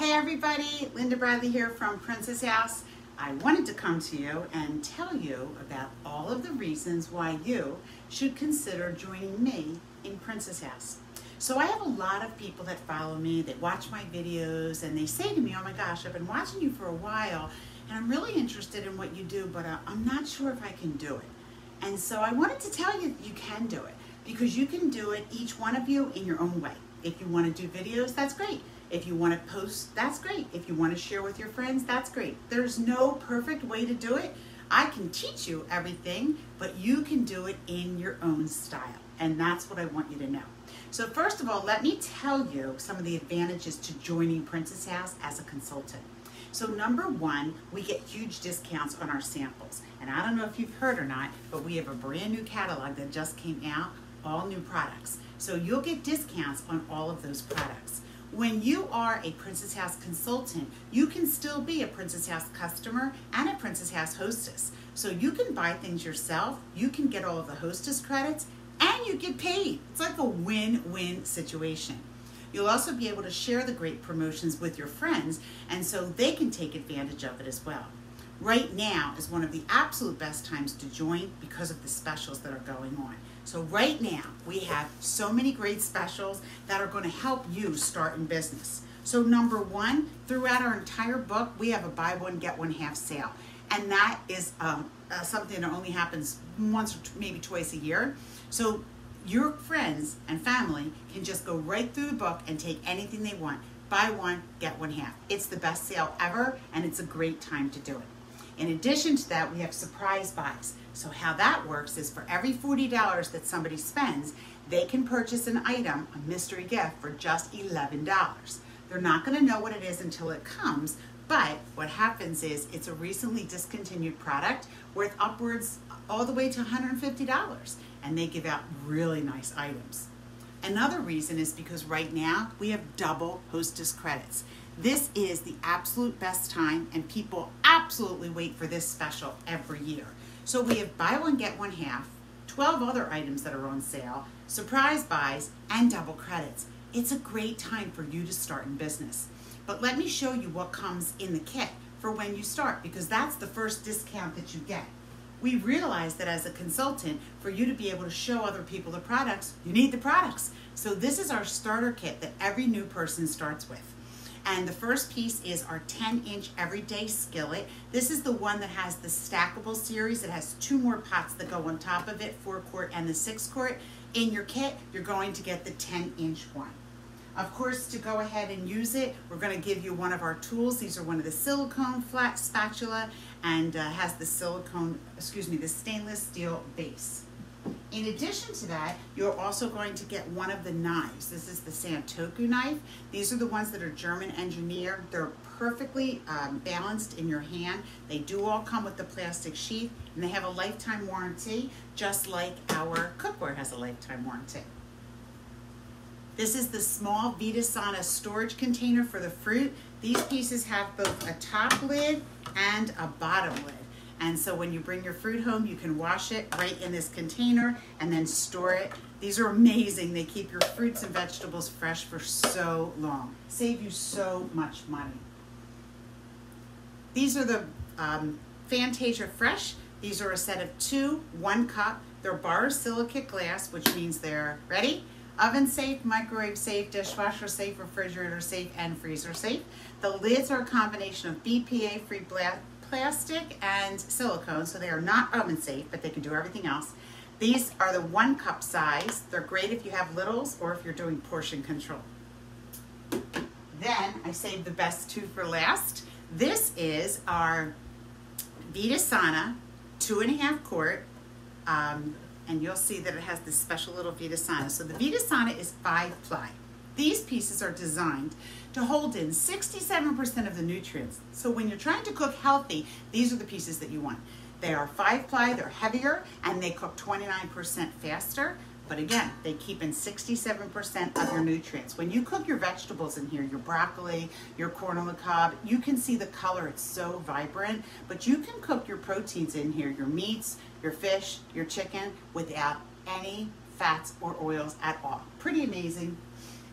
Hey everybody, Linda Bradley here from Princess House. I wanted to come to you and tell you about all of the reasons why you should consider joining me in Princess House. So I have a lot of people that follow me, they watch my videos, and they say to me, oh my gosh, I've been watching you for a while, and I'm really interested in what you do, but uh, I'm not sure if I can do it. And so I wanted to tell you you can do it, because you can do it, each one of you, in your own way. If you want to do videos, that's great. If you want to post, that's great. If you want to share with your friends, that's great. There's no perfect way to do it. I can teach you everything, but you can do it in your own style. And that's what I want you to know. So first of all, let me tell you some of the advantages to joining Princess House as a consultant. So number one, we get huge discounts on our samples. And I don't know if you've heard or not, but we have a brand new catalog that just came out, all new products. So you'll get discounts on all of those products. When you are a Princess House consultant, you can still be a Princess House customer and a Princess House hostess. So you can buy things yourself, you can get all of the hostess credits, and you get paid. It's like a win-win situation. You'll also be able to share the great promotions with your friends, and so they can take advantage of it as well. Right now is one of the absolute best times to join because of the specials that are going on. So right now, we have so many great specials that are going to help you start in business. So number one, throughout our entire book, we have a buy one, get one half sale. And that is um, uh, something that only happens once or maybe twice a year. So your friends and family can just go right through the book and take anything they want. Buy one, get one half. It's the best sale ever, and it's a great time to do it. In addition to that, we have surprise buys. So how that works is for every $40 that somebody spends, they can purchase an item, a mystery gift, for just $11. They're not gonna know what it is until it comes, but what happens is it's a recently discontinued product worth upwards all the way to $150, and they give out really nice items. Another reason is because right now we have double hostess credits. This is the absolute best time and people absolutely wait for this special every year. So we have buy one, get one half, 12 other items that are on sale, surprise buys, and double credits. It's a great time for you to start in business. But let me show you what comes in the kit for when you start because that's the first discount that you get. We realize that as a consultant, for you to be able to show other people the products, you need the products. So this is our starter kit that every new person starts with. And the first piece is our 10 inch everyday skillet. This is the one that has the stackable series. It has two more pots that go on top of it, four quart and the six quart. In your kit, you're going to get the 10 inch one. Of course, to go ahead and use it, we're going to give you one of our tools. These are one of the silicone flat spatula and uh, has the silicone, excuse me, the stainless steel base. In addition to that, you're also going to get one of the knives. This is the Santoku knife. These are the ones that are German engineered. They're perfectly um, balanced in your hand. They do all come with the plastic sheath and they have a lifetime warranty, just like our cookware has a lifetime warranty. This is the small Vitasana storage container for the fruit. These pieces have both a top lid and a bottom lid. And so when you bring your fruit home, you can wash it right in this container and then store it. These are amazing. They keep your fruits and vegetables fresh for so long. Save you so much money. These are the um, Fantasia Fresh. These are a set of two, one cup. They're borosilicate glass, which means they're, ready? Oven safe, microwave safe, dishwasher safe, refrigerator safe, and freezer safe. The lids are a combination of BPA-free plastic and silicone, so they are not oven safe, but they can do everything else. These are the one cup size. They're great if you have littles or if you're doing portion control. Then I saved the best two for last. This is our Vitasana two and a half quart. Um, and you'll see that it has this special little Vitasana. So the Vitasana is five ply. These pieces are designed to hold in 67% of the nutrients. So when you're trying to cook healthy, these are the pieces that you want. They are five ply, they're heavier, and they cook 29% faster. But again, they keep in 67% of your nutrients. When you cook your vegetables in here, your broccoli, your corn on the cob, you can see the color, it's so vibrant. But you can cook your proteins in here, your meats, your fish, your chicken, without any fats or oils at all. Pretty amazing.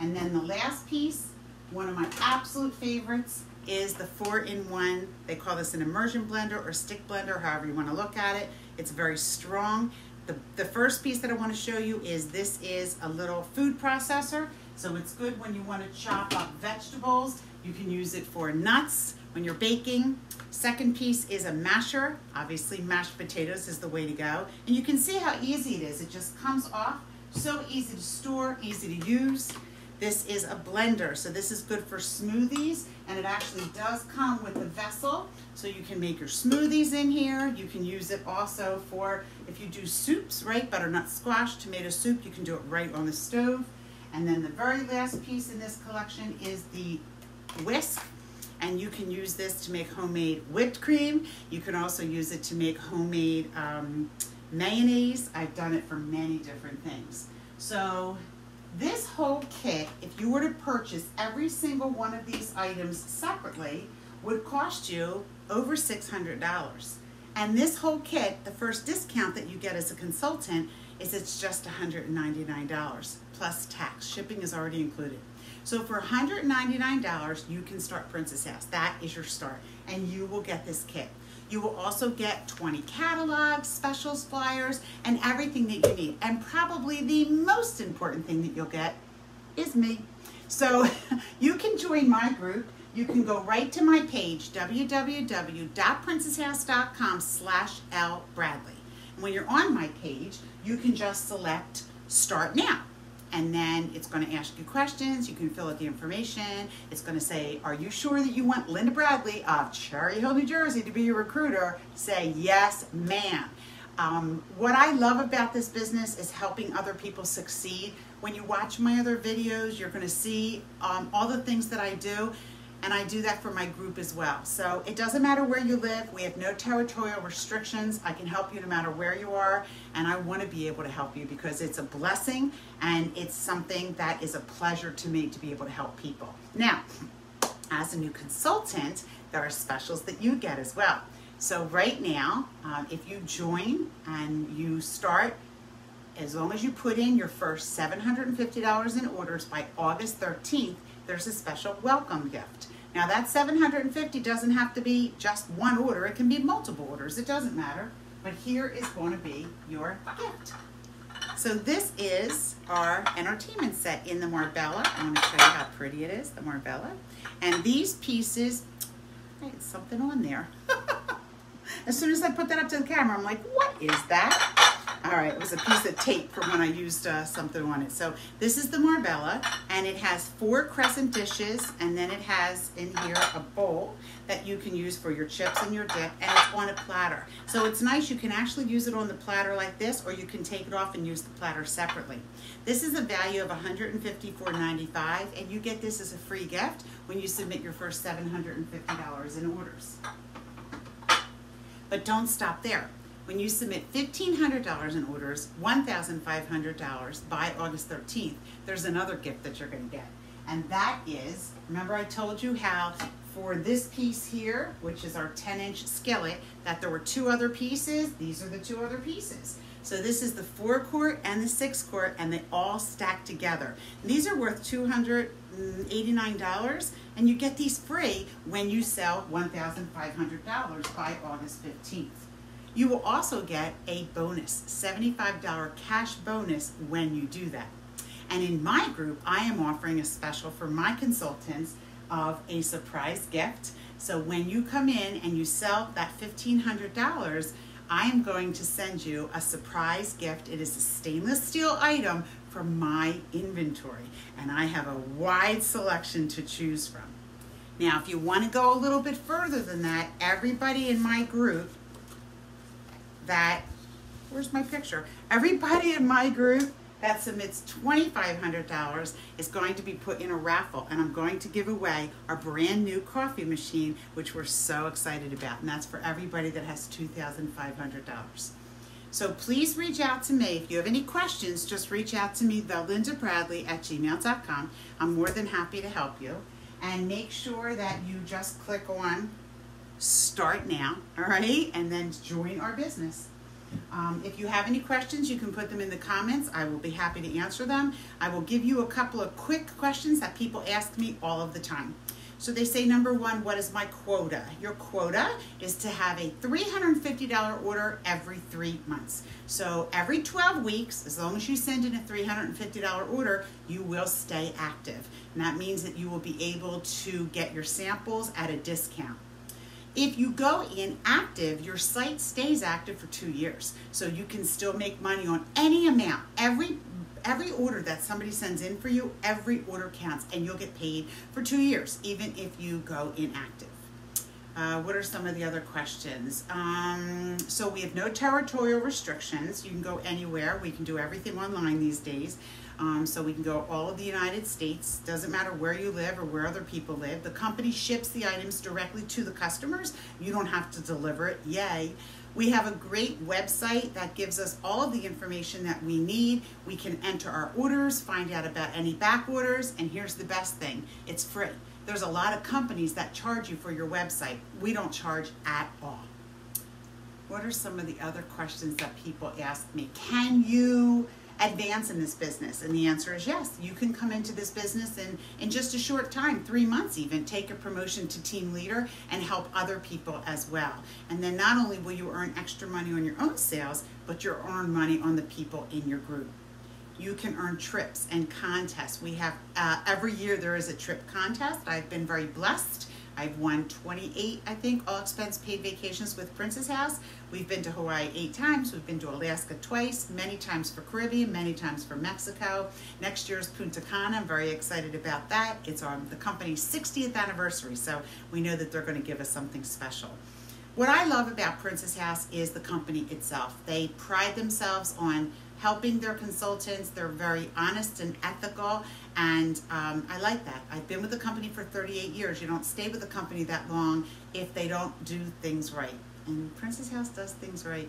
And then the last piece One of my absolute favorites is the four-in-one. They call this an immersion blender or stick blender, however you want to look at it. It's very strong. The, the first piece that I want to show you is this is a little food processor. So it's good when you want to chop up vegetables. You can use it for nuts when you're baking. Second piece is a masher. Obviously mashed potatoes is the way to go. And you can see how easy it is. It just comes off. So easy to store, easy to use. This is a blender, so this is good for smoothies, and it actually does come with a vessel, so you can make your smoothies in here. You can use it also for, if you do soups, right, butternut squash, tomato soup, you can do it right on the stove. And then the very last piece in this collection is the whisk, and you can use this to make homemade whipped cream. You can also use it to make homemade um, mayonnaise. I've done it for many different things. So this whole kit, if you were to purchase every single one of these items separately, would cost you over $600. And this whole kit, the first discount that you get as a consultant is it's just $199 plus tax. Shipping is already included. So for $199, you can start Princess House. That is your start. And you will get this kit. You will also get 20 catalogs, specials, flyers, and everything that you need. And probably the most important thing that you'll get is me. So you can join my group. You can go right to my page, www.princesshouse.com slash L Bradley. And when you're on my page, you can just select Start Now and then it's going to ask you questions. You can fill out the information. It's going to say, Are you sure that you want Linda Bradley of Cherry Hill, New Jersey to be your recruiter? Say, Yes, ma'am. Um, what I love about this business is helping other people succeed. When you watch my other videos, you're going to see um, all the things that I do and I do that for my group as well. So it doesn't matter where you live, we have no territorial restrictions. I can help you no matter where you are, and I want to be able to help you because it's a blessing and it's something that is a pleasure to me to be able to help people. Now, as a new consultant, there are specials that you get as well. So right now, um, if you join and you start, as long as you put in your first $750 in orders by August 13th, there's a special welcome gift. Now that 750 doesn't have to be just one order, it can be multiple orders, it doesn't matter. But here is going to be your gift. So this is our entertainment set in the Marbella. I want to show you how pretty it is, the Marbella. And these pieces, hey, it's something on there. as soon as I put that up to the camera, I'm like, what is that? All right, it was a piece of tape from when I used uh, something on it. So this is the Marbella, and it has four crescent dishes, and then it has in here a bowl that you can use for your chips and your dip, and it's on a platter. So it's nice, you can actually use it on the platter like this, or you can take it off and use the platter separately. This is a value of $154.95, and you get this as a free gift when you submit your first $750 in orders. But don't stop there. When you submit $1,500 in orders, $1,500 by August 13th, there's another gift that you're going to get. And that is, remember I told you how for this piece here, which is our 10 inch skillet, that there were two other pieces. These are the two other pieces. So this is the four quart and the six quart and they all stack together. And these are worth $289 and you get these free when you sell $1,500 by August 15th. You will also get a bonus, $75 cash bonus when you do that. And in my group, I am offering a special for my consultants of a surprise gift. So when you come in and you sell that $1,500, I am going to send you a surprise gift. It is a stainless steel item from my inventory, and I have a wide selection to choose from. Now, if you want to go a little bit further than that, everybody in my group that, where's my picture? Everybody in my group that submits $2,500 is going to be put in a raffle and I'm going to give away our brand new coffee machine, which we're so excited about. And that's for everybody that has $2,500. So please reach out to me. If you have any questions, just reach out to me, thelindabradley at gmail.com. I'm more than happy to help you. And make sure that you just click on start now, all right? And then join our business. Um, if you have any questions, you can put them in the comments. I will be happy to answer them. I will give you a couple of quick questions that people ask me all of the time. So they say, number one, what is my quota? Your quota is to have a $350 order every three months. So every 12 weeks, as long as you send in a $350 order, you will stay active. And that means that you will be able to get your samples at a discount. If you go inactive, your site stays active for two years. So you can still make money on any amount. Every every order that somebody sends in for you, every order counts and you'll get paid for two years, even if you go inactive. Uh, what are some of the other questions? Um, so we have no territorial restrictions. You can go anywhere. We can do everything online these days. Um, so we can go all of the United States. Doesn't matter where you live or where other people live. The company ships the items directly to the customers. You don't have to deliver it. Yay. We have a great website that gives us all of the information that we need. We can enter our orders, find out about any back orders, and here's the best thing it's free. There's a lot of companies that charge you for your website. We don't charge at all. What are some of the other questions that people ask me? Can you advance in this business? And the answer is yes. You can come into this business in, in just a short time, three months even, take a promotion to team leader and help other people as well. And then not only will you earn extra money on your own sales, but you'll earn money on the people in your group. You can earn trips and contests. We have, uh, every year there is a trip contest. I've been very blessed I've won 28, I think, all expense paid vacations with Princess House. We've been to Hawaii eight times. We've been to Alaska twice, many times for Caribbean, many times for Mexico. Next year's Punta Cana. I'm very excited about that. It's on the company's 60th anniversary, so we know that they're going to give us something special. What I love about Princess House is the company itself. They pride themselves on helping their consultants. They're very honest and ethical, and um, I like that. I've been with the company for 38 years. You don't stay with a company that long if they don't do things right. And Princess House does things right.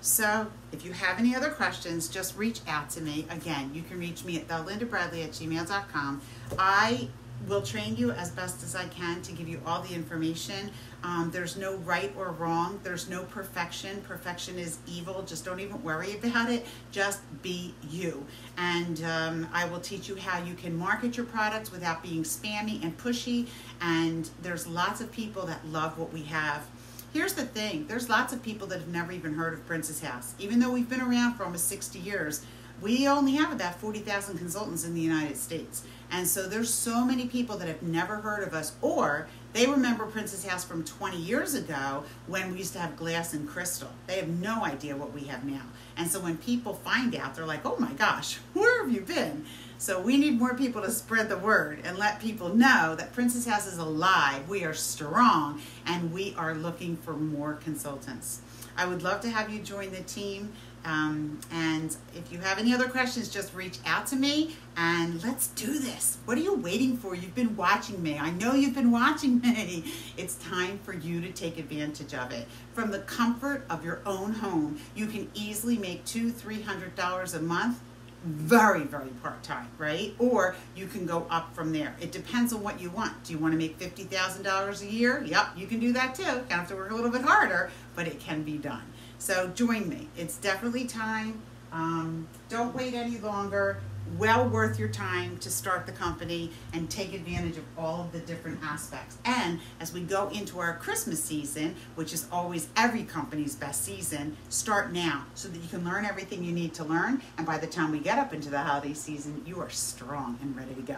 So if you have any other questions, just reach out to me. Again, you can reach me at thelindabradley at gmail.com. I will train you as best as I can to give you all the information. Um, there's no right or wrong. There's no perfection. Perfection is evil. Just don't even worry about it. Just be you. And um, I will teach you how you can market your products without being spammy and pushy. And there's lots of people that love what we have. Here's the thing. There's lots of people that have never even heard of Princess House. Even though we've been around for almost 60 years, we only have about 40,000 consultants in the United States. And so there's so many people that have never heard of us or they remember Princess House from 20 years ago when we used to have glass and crystal. They have no idea what we have now. And so when people find out, they're like, oh my gosh, where have you been? So we need more people to spread the word and let people know that Princess House is alive. We are strong and we are looking for more consultants. I would love to have you join the team. Um, and if you have any other questions, just reach out to me and let's do this. What are you waiting for? You've been watching me. I know you've been watching me. It's time for you to take advantage of it. From the comfort of your own home, you can easily make two, three hundred dollars a month very, very part time, right? Or you can go up from there. It depends on what you want. Do you want to make $50,000 a year? Yep, you can do that too. You have to work a little bit harder, but it can be done. So join me. It's definitely time. Um, don't wait any longer well worth your time to start the company and take advantage of all of the different aspects. And as we go into our Christmas season, which is always every company's best season, start now so that you can learn everything you need to learn. And by the time we get up into the holiday season, you are strong and ready to go.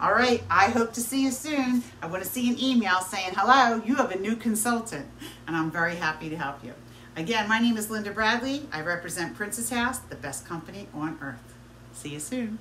All right, I hope to see you soon. I want to see an email saying, hello, you have a new consultant, and I'm very happy to help you. Again, my name is Linda Bradley. I represent Princess House, the best company on earth. See you soon.